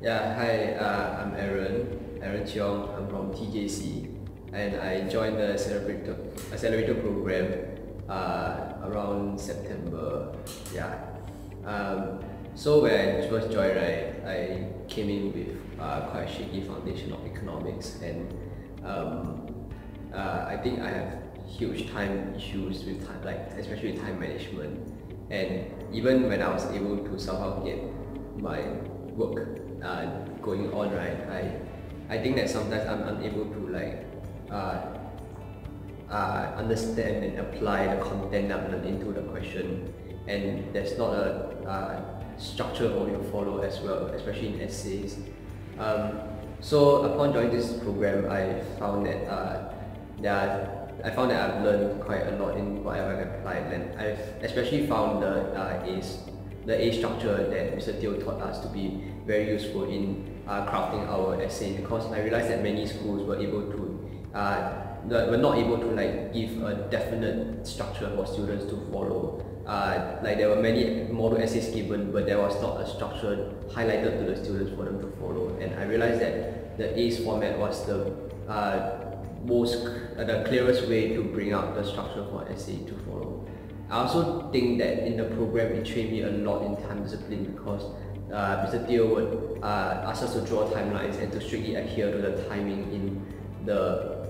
Yeah, hi, uh, I'm Aaron, Aaron Cheong. I'm from TJC and I joined the accelerator, accelerator program uh, around September. Yeah. Um, so when I first joined, right, I came in with uh, quite a shaky foundation of economics and um, uh, I think I have huge time issues with time, like especially time management. And even when I was able to somehow get my work uh, going on, right, I I think that sometimes I'm unable to like uh, uh, understand and apply the content that I've learned into the question, and there's not a uh, structure for me to follow as well, especially in essays. Um, so upon joining this program, I found that uh, are I found that I've learned quite a lot in whatever I've applied. And I've especially found the uh, ACE, the A structure that Mr. Teo taught us to be very useful in uh, crafting our essay because I realized that many schools were able to uh, were not able to like give a definite structure for students to follow. Uh, like there were many model essays given but there was not a structure highlighted to the students for them to follow and I realized that the ACE format was the uh, most uh, the clearest way to bring out the structure for essay to follow. I also think that in the program it trained me a lot in time discipline because uh, Mr. Teo would uh, ask us to draw timelines and to strictly adhere to the timing in the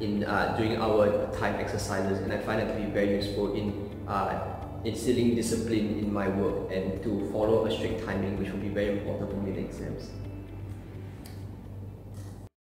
in uh, doing our time exercises and I find that to be very useful in uh, instilling discipline in my work and to follow a strict timing which will be very important for me in exams.